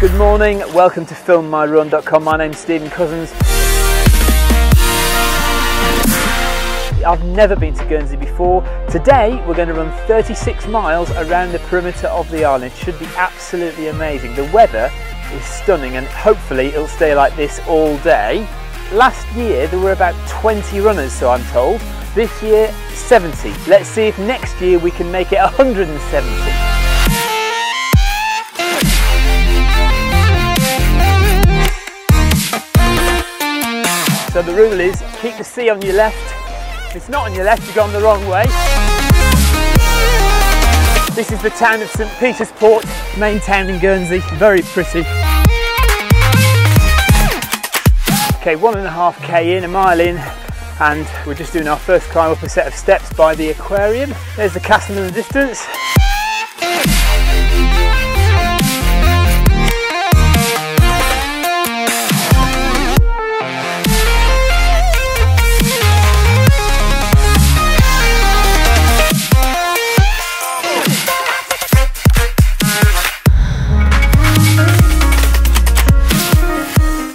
Good morning, welcome to filmmyrun.com. My name's Stephen Cousins. I've never been to Guernsey before. Today we're going to run 36 miles around the perimeter of the island. It should be absolutely amazing. The weather is stunning and hopefully it'll stay like this all day. Last year there were about 20 runners so I'm told. This year 70. Let's see if next year we can make it 170. So the rule is keep the sea on your left. If it's not on your left, you've gone the wrong way. This is the town of St Peter's Port, main town in Guernsey, very pretty. Okay, one and a half K in, a mile in, and we're just doing our first climb up a set of steps by the aquarium. There's the castle in the distance.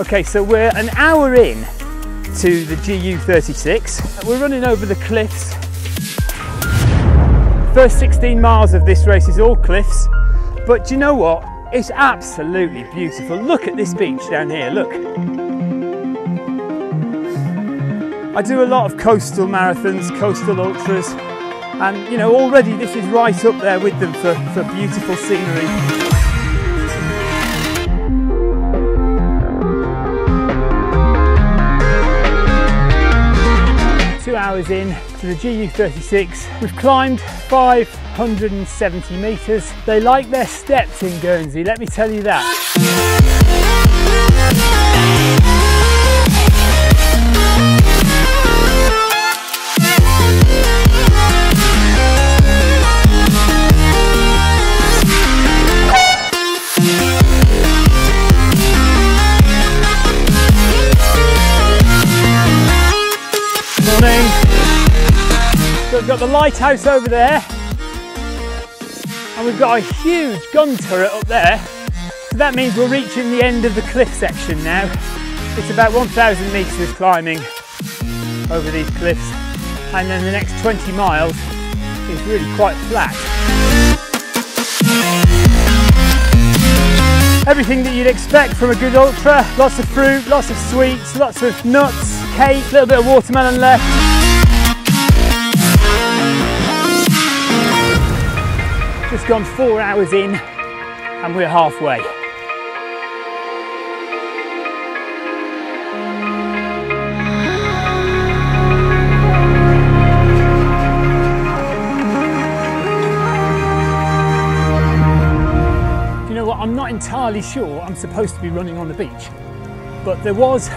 Okay, so we're an hour in to the GU36. We're running over the cliffs. First 16 miles of this race is all cliffs, but do you know what? It's absolutely beautiful. Look at this beach down here, look. I do a lot of coastal marathons, coastal ultras, and you know, already this is right up there with them for, for beautiful scenery. Hours in to the GU36. We've climbed 570 metres. They like their steps in Guernsey, let me tell you that. We've got the lighthouse over there and we've got a huge gun turret up there. So that means we're reaching the end of the cliff section now. It's about 1,000 metres climbing over these cliffs and then the next 20 miles is really quite flat. Everything that you'd expect from a good ultra, lots of fruit, lots of sweets, lots of nuts, cake, a little bit of watermelon left. Just gone four hours in and we're halfway. you know what, I'm not entirely sure I'm supposed to be running on the beach, but there was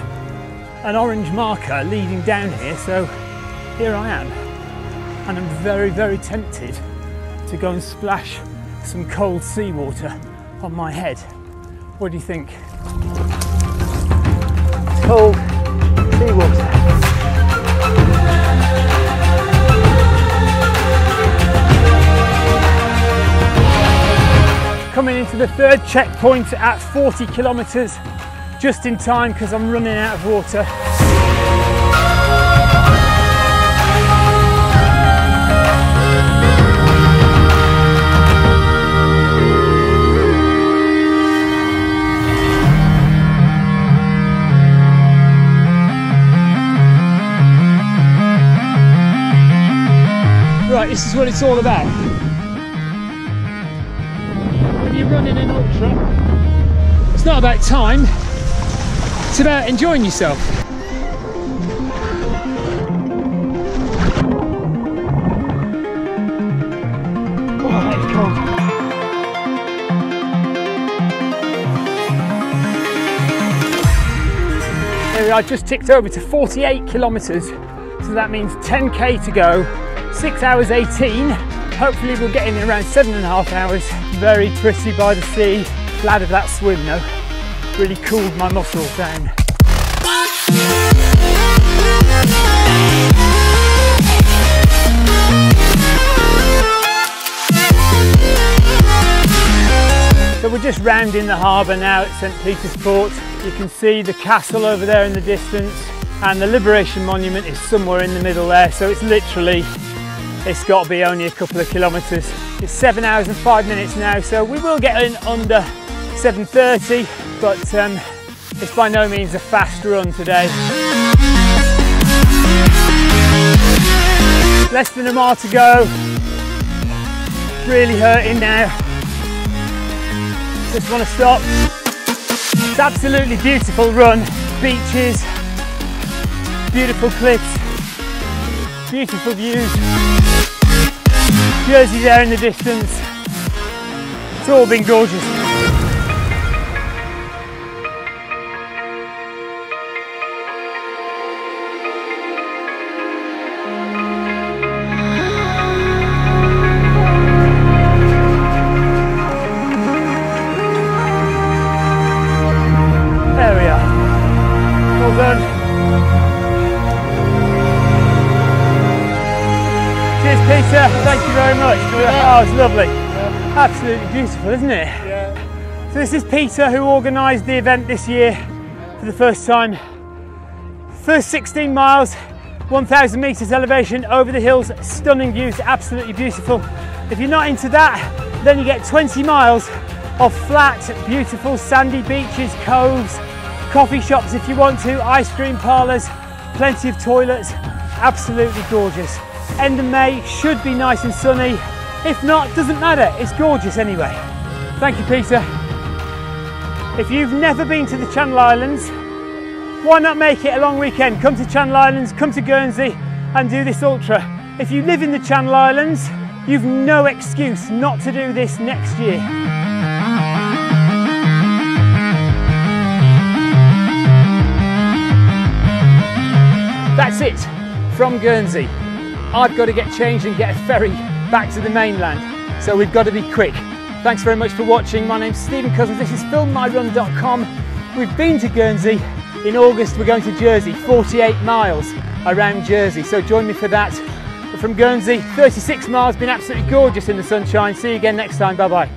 an orange marker leading down here, so here I am. And I'm very, very tempted to go and splash some cold seawater on my head. What do you think? Cold seawater. Coming into the third checkpoint at 40 kilometres, just in time because I'm running out of water. This is what it's all about. When you're running an ultra, it's not about time, it's about enjoying yourself. Are, just ticked over to 48 kilometres, so that means 10k to go six hours 18. Hopefully we'll get in around seven and a half hours. Very pretty by the sea. Glad of that swim though. Really cooled my muscles down. So we're just rounding the harbour now at St Peter's Port. You can see the castle over there in the distance and the Liberation Monument is somewhere in the middle there so it's literally it's got to be only a couple of kilometres. It's seven hours and five minutes now so we will get in under 7.30 but um, it's by no means a fast run today. Less than a mile to go. Really hurting now. Just want to stop. It's absolutely beautiful run. Beaches, beautiful cliffs, beautiful views. Jersey there in the distance. It's all been gorgeous. Very much. Oh, it's lovely. Absolutely beautiful, isn't it? Yeah. So this is Peter who organised the event this year for the first time. First 16 miles, 1,000 metres elevation over the hills, stunning views, absolutely beautiful. If you're not into that, then you get 20 miles of flat, beautiful sandy beaches, coves, coffee shops if you want to, ice cream parlours, plenty of toilets, absolutely gorgeous. End of May should be nice and sunny. If not, doesn't matter, it's gorgeous anyway. Thank you, Peter. If you've never been to the Channel Islands, why not make it a long weekend? Come to Channel Islands, come to Guernsey and do this ultra. If you live in the Channel Islands, you've no excuse not to do this next year. That's it from Guernsey. I've got to get changed and get a ferry back to the mainland. So we've got to be quick. Thanks very much for watching. My name's Stephen Cousins. This is filmmyrun.com. We've been to Guernsey. In August, we're going to Jersey, 48 miles around Jersey. So join me for that. But from Guernsey, 36 miles, been absolutely gorgeous in the sunshine. See you again next time. Bye bye.